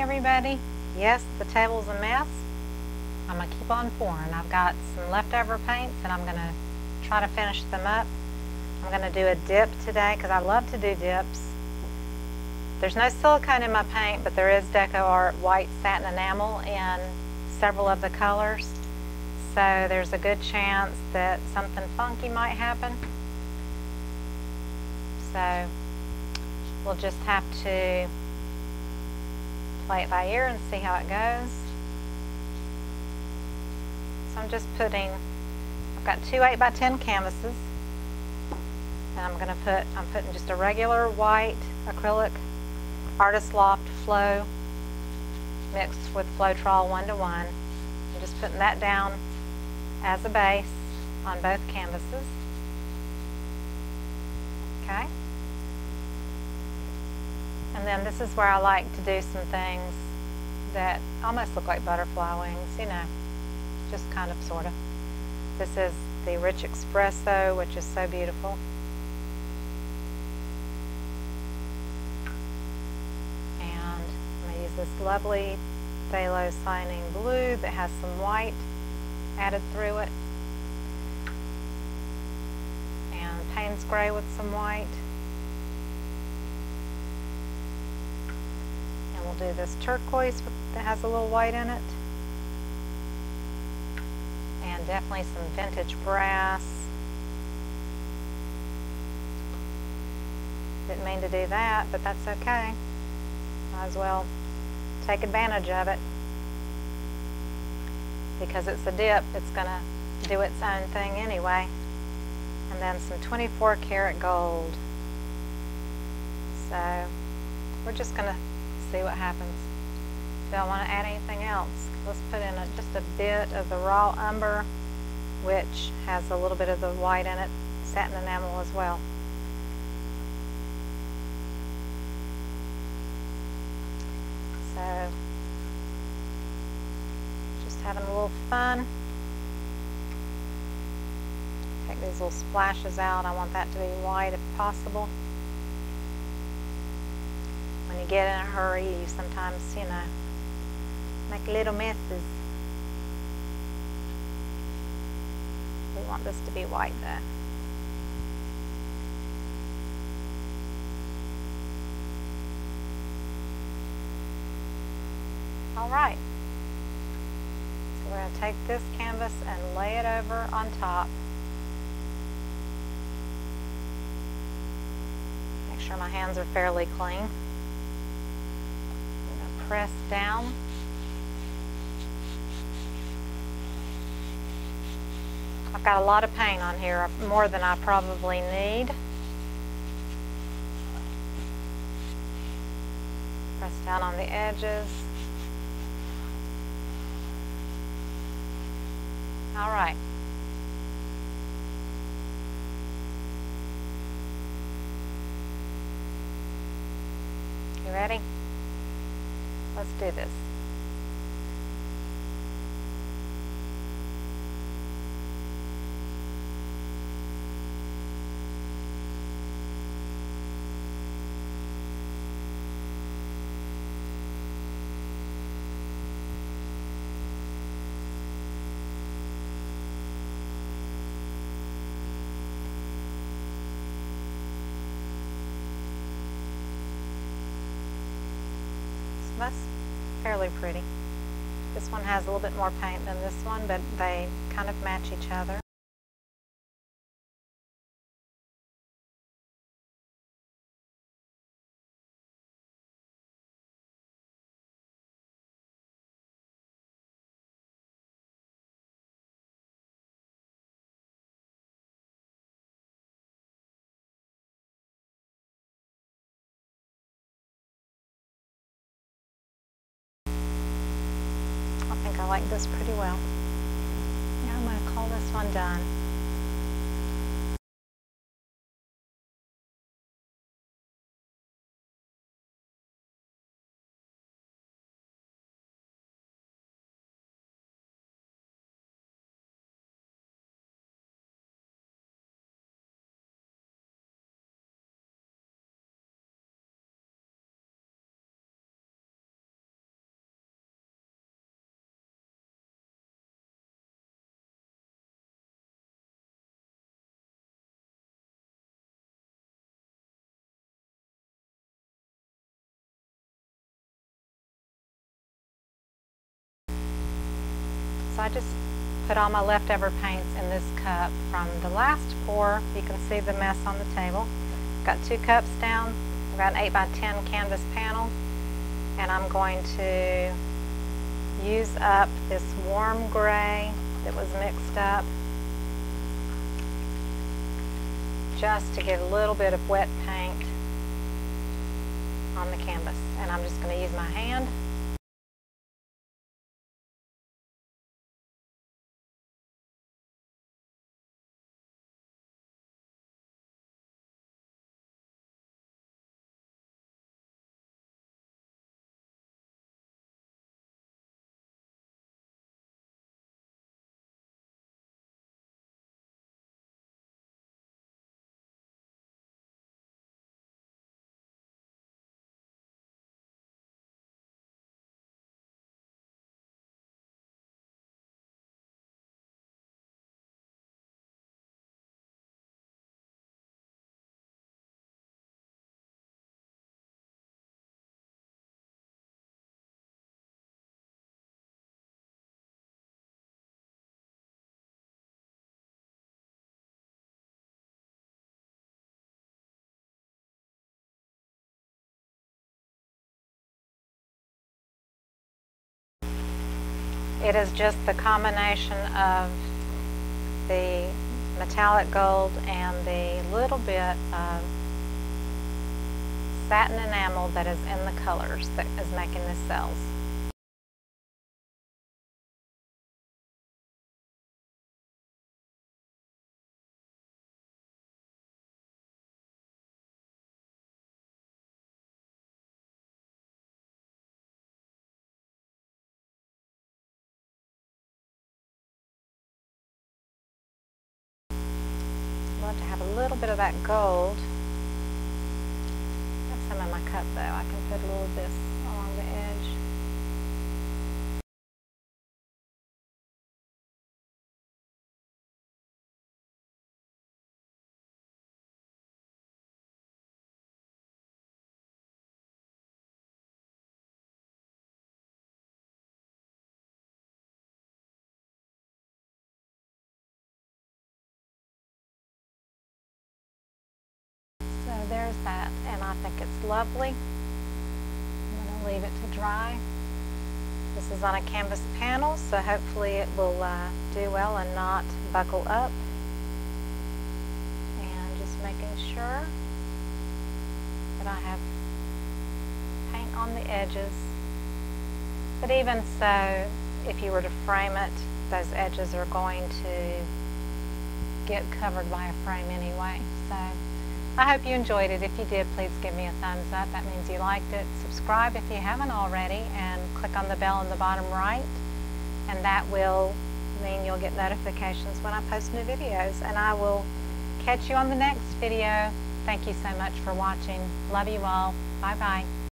everybody. Yes, the table's a mess. I'm gonna keep on pouring. I've got some leftover paints and I'm gonna try to finish them up. I'm gonna do a dip today because I love to do dips. There's no silicone in my paint, but there is DecoArt white satin enamel in several of the colors. So there's a good chance that something funky might happen. So we'll just have to play it by ear and see how it goes. So I'm just putting, I've got two 8 by 10 canvases. And I'm going to put, I'm putting just a regular white acrylic Artist Loft Flow mixed with Floetrol one to one. I'm just putting that down as a base on both canvases. Okay. And then this is where I like to do some things that almost look like butterfly wings, you know, just kind of sort of. This is the Rich Espresso, which is so beautiful. And I'm going to use this lovely Phthalo Cyanine Blue that has some white added through it. And Payne's Gray with some white. We'll do this turquoise that has a little white in it. And definitely some vintage brass. Didn't mean to do that, but that's okay. Might as well take advantage of it. Because it's a dip, it's going to do its own thing anyway. And then some 24 karat gold. So we're just going to see what happens. Do I want to add anything else? Let's put in a, just a bit of the raw umber, which has a little bit of the white in it, satin enamel as well. So, just having a little fun. Take these little splashes out. I want that to be white if possible. You get in a hurry, you sometimes, you know, make little messes. We want this to be white though. All right. So we're going to take this canvas and lay it over on top. Make sure my hands are fairly clean. Press down. I've got a lot of paint on here, more than I probably need. Press down on the edges. All right. You ready? Let's do this. That's fairly pretty. This one has a little bit more paint than this one, but they kind of match each other. Like this pretty well. Now I'm going to call this one done. I just put all my leftover paints in this cup from the last pour. You can see the mess on the table. Got two cups down. I've got an 8 by 10 canvas panel. And I'm going to use up this warm gray that was mixed up just to get a little bit of wet paint on the canvas. And I'm just going to use my hand It is just the combination of the metallic gold and the little bit of satin enamel that is in the colors that is making this cells. Love to have a little bit of that gold. Got some in my cup though. I can put a little of this that, and I think it's lovely. I'm going to leave it to dry. This is on a canvas panel, so hopefully it will uh, do well and not buckle up. And just making sure that I have paint on the edges. But even so, if you were to frame it, those edges are going to get covered by a frame anyway. So I hope you enjoyed it. If you did, please give me a thumbs up. That means you liked it. Subscribe if you haven't already and click on the bell in the bottom right and that will mean you'll get notifications when I post new videos and I will catch you on the next video. Thank you so much for watching. Love you all. Bye bye.